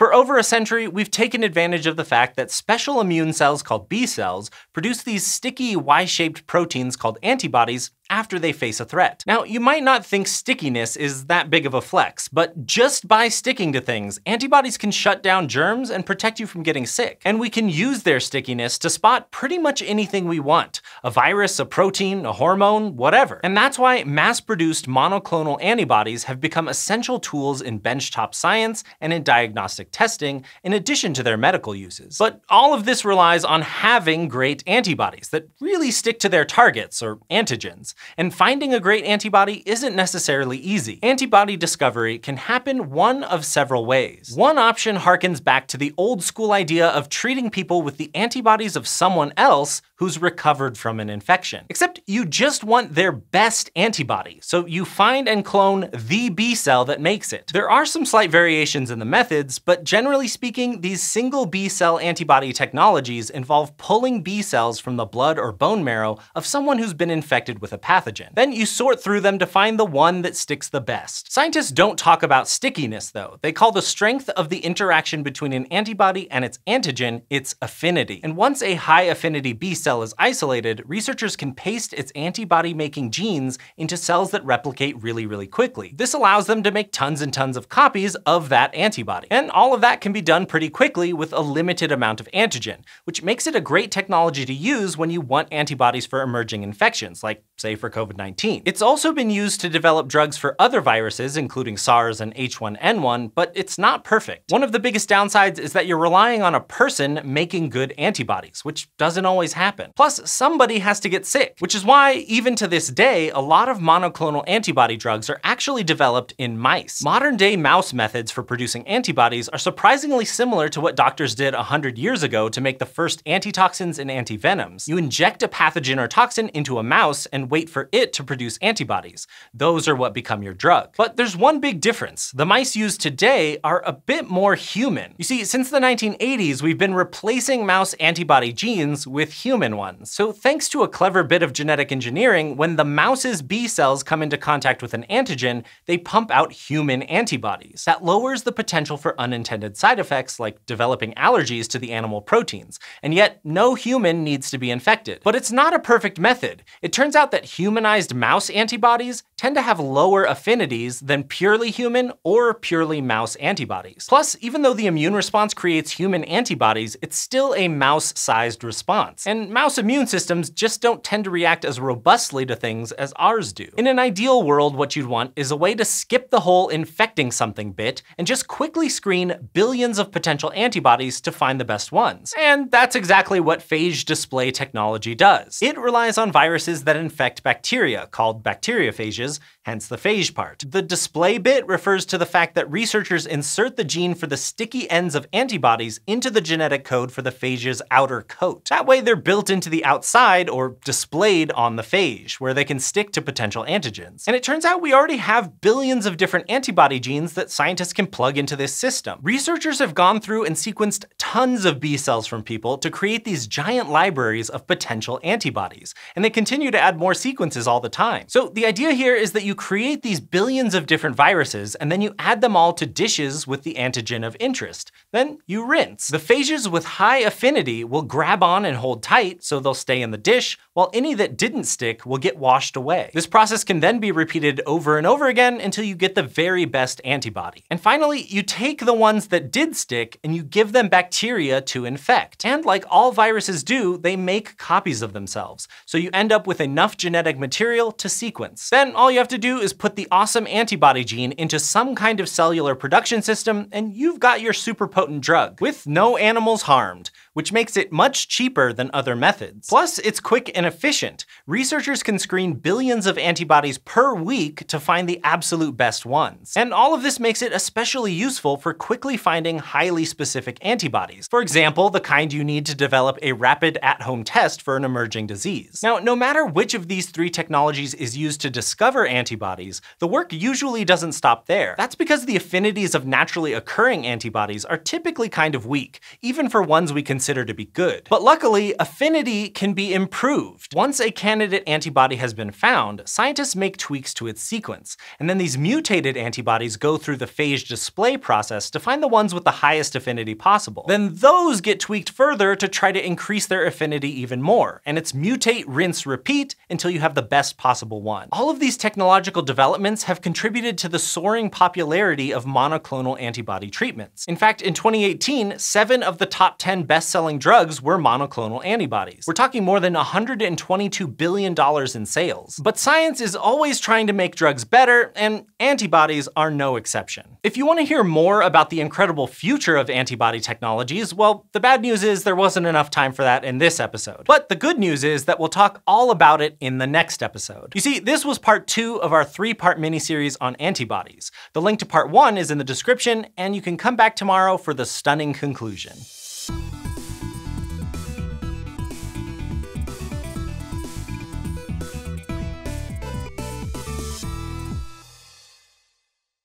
For over a century, we've taken advantage of the fact that special immune cells called B cells produce these sticky Y-shaped proteins called antibodies after they face a threat. Now, you might not think stickiness is that big of a flex, but just by sticking to things, antibodies can shut down germs and protect you from getting sick. And we can use their stickiness to spot pretty much anything we want. A virus, a protein, a hormone, whatever. And that's why mass-produced monoclonal antibodies have become essential tools in benchtop science and in diagnostic testing, in addition to their medical uses. But all of this relies on having great antibodies that really stick to their targets, or antigens and finding a great antibody isn't necessarily easy. Antibody discovery can happen one of several ways. One option harkens back to the old school idea of treating people with the antibodies of someone else who's recovered from an infection. Except you just want their best antibody, so you find and clone the B cell that makes it. There are some slight variations in the methods, but generally speaking, these single B cell antibody technologies involve pulling B cells from the blood or bone marrow of someone who's been infected with a pathogen. Then you sort through them to find the one that sticks the best. Scientists don't talk about stickiness though. They call the strength of the interaction between an antibody and its antigen its affinity. And once a high affinity B cell cell is isolated, researchers can paste its antibody-making genes into cells that replicate really, really quickly. This allows them to make tons and tons of copies of that antibody. And all of that can be done pretty quickly with a limited amount of antigen, which makes it a great technology to use when you want antibodies for emerging infections, like say for COVID-19. It's also been used to develop drugs for other viruses, including SARS and H1N1, but it's not perfect. One of the biggest downsides is that you're relying on a person making good antibodies, which doesn't always happen. Plus, somebody has to get sick, which is why, even to this day, a lot of monoclonal antibody drugs are actually developed in mice. Modern day mouse methods for producing antibodies are surprisingly similar to what doctors did 100 years ago to make the first antitoxins and antivenoms. You inject a pathogen or toxin into a mouse and wait for it to produce antibodies. Those are what become your drug. But there's one big difference. The mice used today are a bit more human. You see, since the 1980s, we've been replacing mouse antibody genes with human ones. So thanks to a clever bit of genetic engineering, when the mouse's B cells come into contact with an antigen, they pump out human antibodies. That lowers the potential for unintended side effects like developing allergies to the animal proteins. And yet, no human needs to be infected. But it's not a perfect method. It turns out that humanized mouse antibodies tend to have lower affinities than purely human or purely mouse antibodies. Plus, even though the immune response creates human antibodies, it's still a mouse-sized response. And mouse immune systems just don't tend to react as robustly to things as ours do. In an ideal world, what you'd want is a way to skip the whole infecting something bit and just quickly screen billions of potential antibodies to find the best ones. And that's exactly what phage display technology does. It relies on viruses that infect bacteria, called bacteriophages, hence the phage part. The display bit refers to the fact that researchers insert the gene for the sticky ends of antibodies into the genetic code for the phage's outer coat. That way they're built into the outside or displayed on the phage, where they can stick to potential antigens. And it turns out we already have billions of different antibody genes that scientists can plug into this system. Researchers have gone through and sequenced tons of B cells from people to create these giant libraries of potential antibodies, and they continue to add more sequences all the time. So the idea here is that you create these billions of different viruses and then you add them all to dishes with the antigen of interest. Then you rinse. The phages with high affinity will grab on and hold tight so they'll stay in the dish, while any that didn't stick will get washed away. This process can then be repeated over and over again until you get the very best antibody. And finally, you take the ones that did stick and you give them bacteria to infect. And like all viruses do, they make copies of themselves. So you end up with enough genetic material to sequence. Then all you have to do is put the awesome antibody gene into some kind of cellular production system and you've got your super potent drug, with no animals harmed which makes it much cheaper than other methods. Plus, it's quick and efficient. Researchers can screen billions of antibodies per week to find the absolute best ones. And all of this makes it especially useful for quickly finding highly specific antibodies. For example, the kind you need to develop a rapid at-home test for an emerging disease. Now, no matter which of these three technologies is used to discover antibodies, the work usually doesn't stop there. That's because the affinities of naturally occurring antibodies are typically kind of weak, even for ones we can consider to be good. But luckily, affinity can be improved. Once a candidate antibody has been found, scientists make tweaks to its sequence, and then these mutated antibodies go through the phage display process to find the ones with the highest affinity possible. Then those get tweaked further to try to increase their affinity even more, and it's mutate, rinse, repeat until you have the best possible one. All of these technological developments have contributed to the soaring popularity of monoclonal antibody treatments. In fact, in 2018, seven of the top 10 best-selling drugs were monoclonal antibodies. We're talking more than $122 billion in sales. But science is always trying to make drugs better, and antibodies are no exception. If you want to hear more about the incredible future of antibody technologies, well, the bad news is there wasn't enough time for that in this episode. But the good news is that we'll talk all about it in the next episode. You see, this was part two of our three-part miniseries on antibodies. The link to part one is in the description, and you can come back tomorrow for the stunning conclusion.